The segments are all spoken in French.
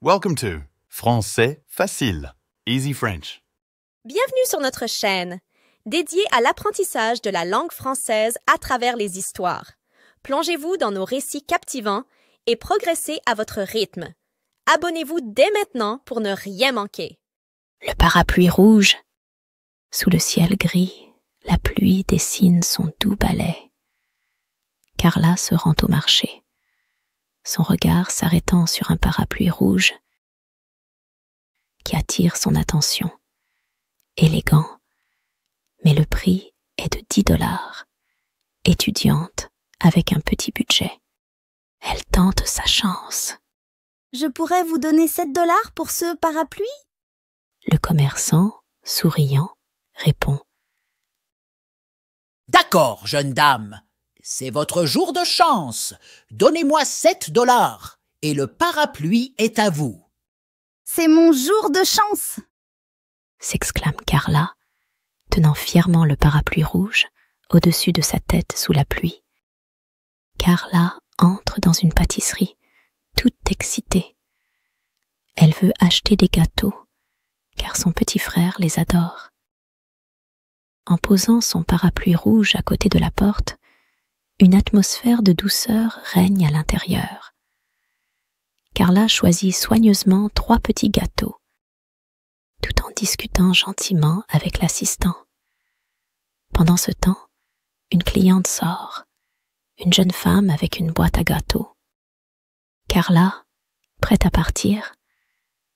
Welcome to Français facile. Easy French. Bienvenue sur notre chaîne, dédiée à l'apprentissage de la langue française à travers les histoires. Plongez-vous dans nos récits captivants et progressez à votre rythme. Abonnez-vous dès maintenant pour ne rien manquer. Le parapluie rouge. Sous le ciel gris, la pluie dessine son doux balai. Carla se rend au marché, son regard s'arrêtant sur un parapluie rouge qui attire son attention. Élégant, mais le prix est de 10 dollars. Étudiante avec un petit budget. Elle tente sa chance. Je pourrais vous donner 7 dollars pour ce parapluie? Le commerçant, souriant, répond. D'accord, jeune dame. C'est votre jour de chance. Donnez-moi sept dollars et le parapluie est à vous. C'est mon jour de chance s'exclame Carla, tenant fièrement le parapluie rouge au-dessus de sa tête sous la pluie. Carla entre dans une pâtisserie, toute excitée. Elle veut acheter des gâteaux, car son petit frère les adore. En posant son parapluie rouge à côté de la porte, une atmosphère de douceur règne à l'intérieur. Carla choisit soigneusement trois petits gâteaux tout en discutant gentiment avec l'assistant. Pendant ce temps, une cliente sort, une jeune femme avec une boîte à gâteaux. Carla, prête à partir,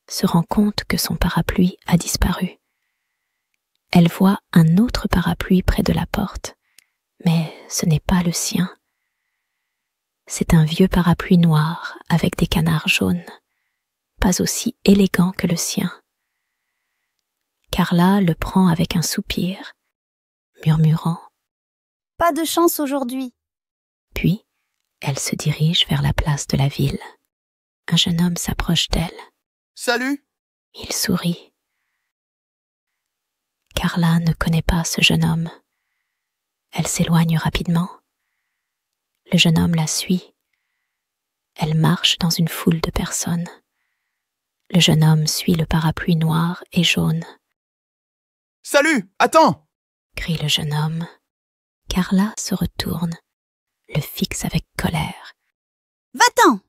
se rend compte que son parapluie a disparu. Elle voit un autre parapluie près de la porte, ce n'est pas le sien. C'est un vieux parapluie noir avec des canards jaunes, pas aussi élégant que le sien. Carla le prend avec un soupir, murmurant ⁇ Pas de chance aujourd'hui !⁇ Puis, elle se dirige vers la place de la ville. Un jeune homme s'approche d'elle. Salut Il sourit. Carla ne connaît pas ce jeune homme. Elle s'éloigne rapidement. Le jeune homme la suit. Elle marche dans une foule de personnes. Le jeune homme suit le parapluie noir et jaune. Salut Attends crie le jeune homme. Carla se retourne, le fixe avec colère. Va-t'en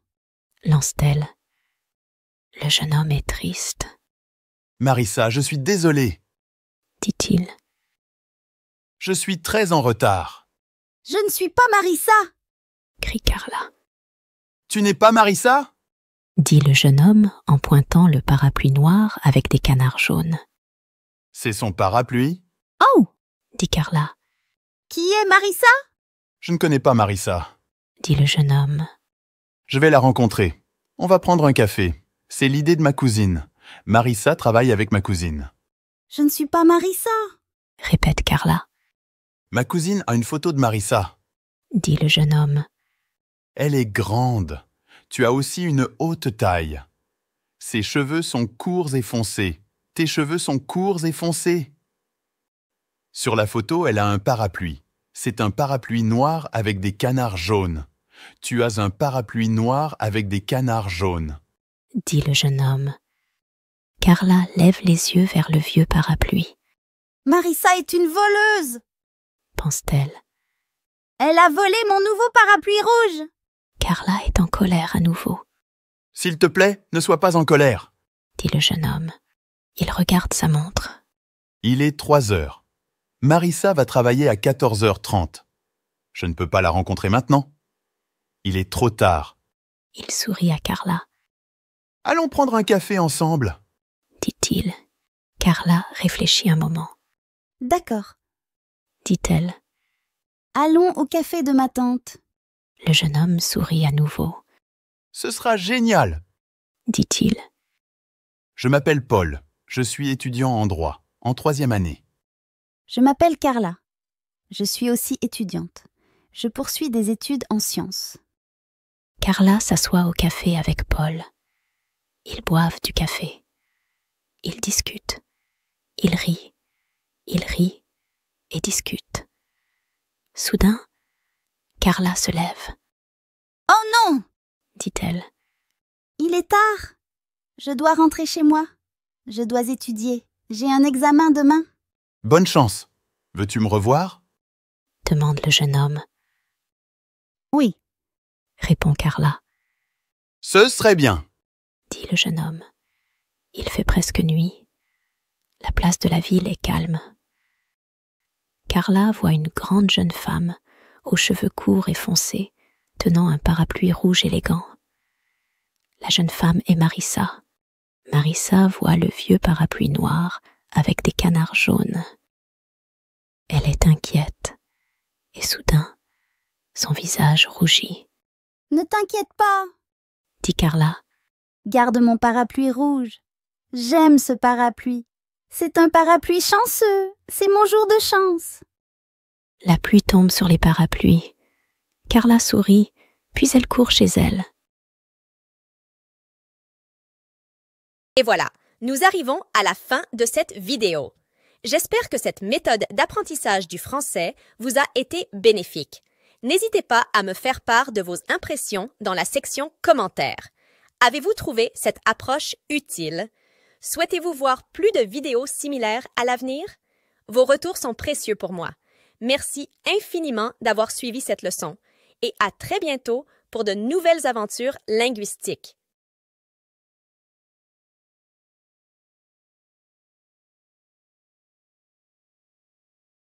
lance-t-elle. Le jeune homme est triste, Marissa, je suis désolé. dit-il. Je suis très en retard. Je ne suis pas Marissa crie Carla. Tu n'es pas Marissa? dit le jeune homme en pointant le parapluie noir avec des canards jaunes. C'est son parapluie? Oh dit Carla, Qui est Marissa? Je ne connais pas Marissa. dit le jeune homme. Je vais la rencontrer. On va prendre un café. C'est l'idée de ma cousine. Marissa travaille avec ma cousine. Je ne suis pas Marissa répète Carla, Ma cousine a une photo de Marissa. dit le jeune homme. Elle est grande. Tu as aussi une haute taille. Ses cheveux sont courts et foncés. Tes cheveux sont courts et foncés. Sur la photo, elle a un parapluie. C'est un parapluie noir avec des canards jaunes. Tu as un parapluie noir avec des canards jaunes. dit le jeune homme. Carla lève les yeux vers le vieux parapluie, Marissa est une voleuse pense-t-elle. Elle a volé mon nouveau parapluie rouge Carla est en colère à nouveau, S'il te plaît, ne sois pas en colère. dit le jeune homme. Il regarde sa montre. Il est 3 heures. Marissa va travailler à 14h30. Je ne peux pas la rencontrer maintenant. Il est trop tard. Il sourit à Carla, Allons prendre un café ensemble. dit-il. Carla réfléchit un moment, D'accord. Dit-elle. Allons au café de ma tante. Le jeune homme sourit à nouveau, Ce sera génial. dit-il. Je m'appelle Paul. Je suis étudiant en droit, en troisième année. Je m'appelle Carla. Je suis aussi étudiante. Je poursuis des études en sciences. Carla s'assoit au café avec Paul. Ils boivent du café. Ils discutent. Ils rient. Et discutent. Soudain, Carla se lève, Oh non dit-elle. Il est tard Je dois rentrer chez moi. Je dois étudier. J'ai un examen demain. Bonne chance. Veux-tu me revoir? demande le jeune homme. Oui. répond Carla, Ce serait bien. dit le jeune homme. Il fait presque nuit. La place de la ville est calme. Carla voit une grande jeune femme, aux cheveux courts et foncés, tenant un parapluie rouge élégant. La jeune femme est Marissa. Marissa voit le vieux parapluie noir avec des canards jaunes. Elle est inquiète, et soudain, son visage rougit, Ne t'inquiète pas. dit Carla. Garde mon parapluie rouge. J'aime ce parapluie. C'est un parapluie chanceux. C'est mon jour de chance. La pluie tombe sur les parapluies. Carla sourit, puis elle court chez elle. Et voilà, nous arrivons à la fin de cette vidéo. J'espère que cette méthode d'apprentissage du français vous a été bénéfique. N'hésitez pas à me faire part de vos impressions dans la section commentaires. Avez-vous trouvé cette approche utile? Souhaitez-vous voir plus de vidéos similaires à l'avenir? Vos retours sont précieux pour moi. Merci infiniment d'avoir suivi cette leçon et à très bientôt pour de nouvelles aventures linguistiques.